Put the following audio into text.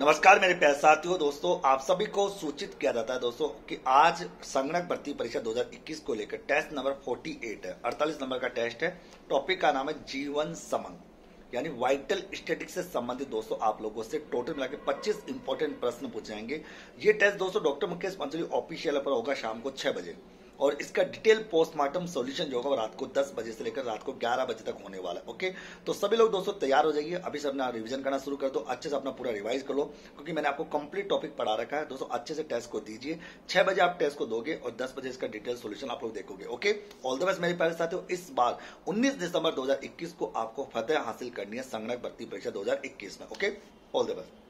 नमस्कार मेरे प्यारे साथियों, दोस्तों, आप सभी को सूचित किया जाता है दोस्तों कि आज संगणक भर्ती परीक्षा 2021 को लेकर टेस्ट नंबर 48 है 48 नंबर का टेस्ट है। टॉपिक का नाम है जीवन समन, यानी वाइटल स्टेटिक्स से संबंधित दोस्तों, आप लोगों से टोटल मिला के पच्चीस इंपॉर्टेंट प्रश्न पूछे जाएँगे। ये टेस्ट दोस्तों डॉक्टर मुकेश पंचोली ऑफिशियल पर होगा शाम को छह बजे। और इसका डिटेल पोस्टमार्टम सॉल्यूशन जो होगा रात को 10 बजे से लेकर रात को 11 बजे तक होने वाला है, ओके? तो सभी लोग दोस्तों तैयार हो जाइए। अभी से अपना रिवीजन करना शुरू कर दो। अच्छे से अपना पूरा रिवाइज कर लो, क्योंकि मैंने आपको कंप्लीट टॉपिक पढ़ा रखा है। दोस्तों, अच्छे से टेस्ट को दीजिए। छह बजे आप टेस्ट को दोगे और दस बजे इसका डिटेल सोल्यूशन आप लोग देखोगे, ओके? ऑल द बेस्ट मेरे प्यारे साथियों। इस बार उन्नीस दिसंबर दो हज़ार इक्कीस को आपको फतेह हासिल करनी है संगणक भर्ती परीक्षा दो हज़ार इक्कीस में, ओके? All the best